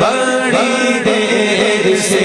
بڑی دیر سے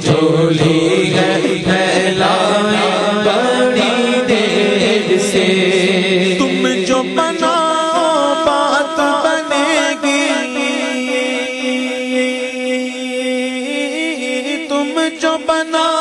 جھولی ہے پھیلائے بڑی دیر سے۔ تم جو بنا بات بنے گی۔ تم جو بنا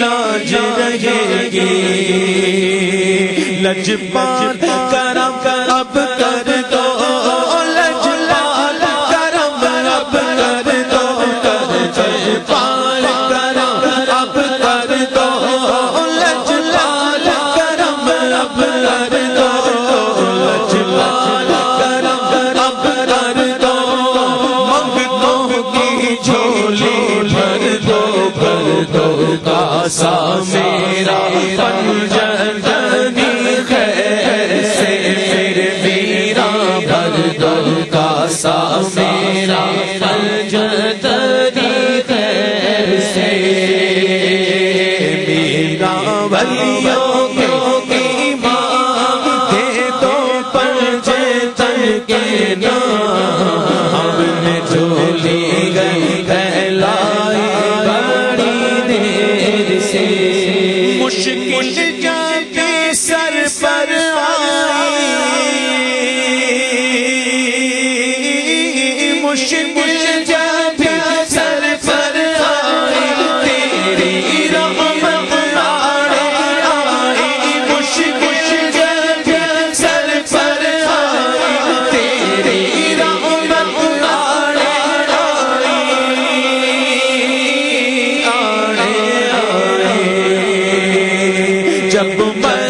لاج رہے گے لجپان se.